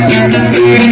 Thank you.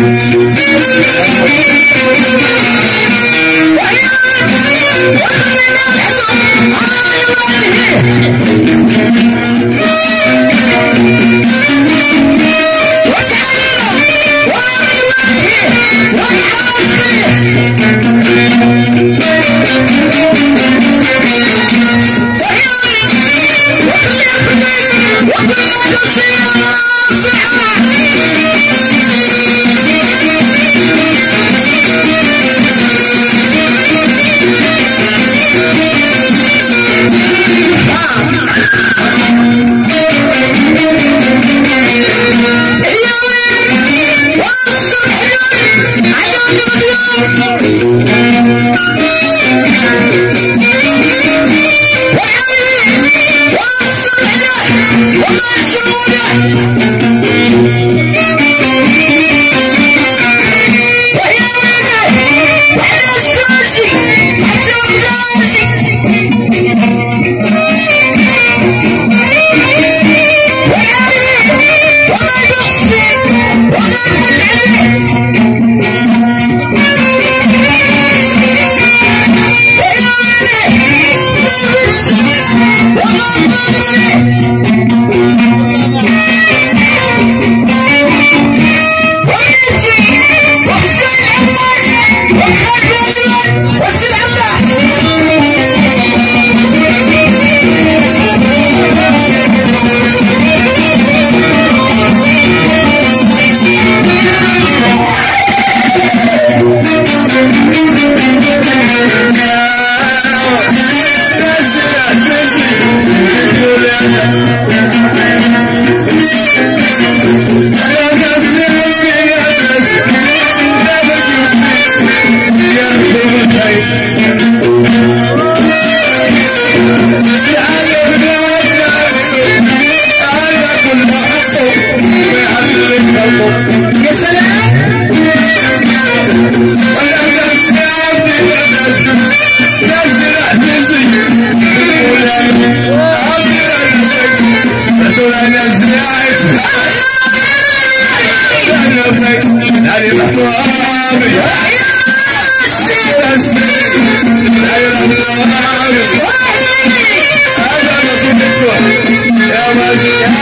Wow.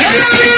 Yeah.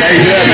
Hey.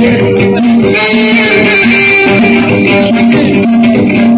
Thank you.